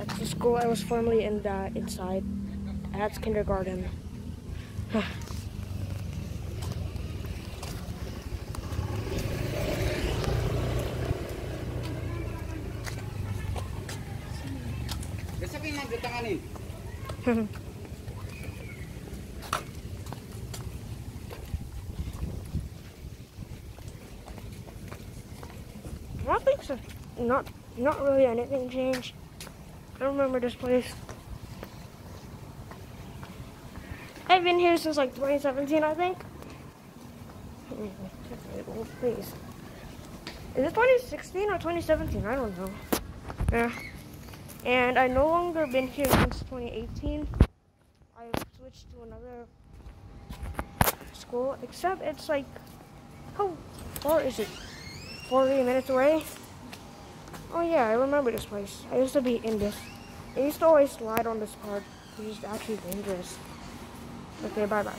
That's the school I was formerly in the inside. That's kindergarten. Think so. Not not really anything changed. I remember this place. I've been here since like 2017, I think. Oh, please. Is it 2016 or 2017? I don't know. Yeah. And I no longer been here since 2018. I've switched to another school, except it's like, how far is it? 40 minutes away. Oh yeah, I remember this place. I used to be in this. I used to always slide on this part, which is actually dangerous. Okay, bye bye.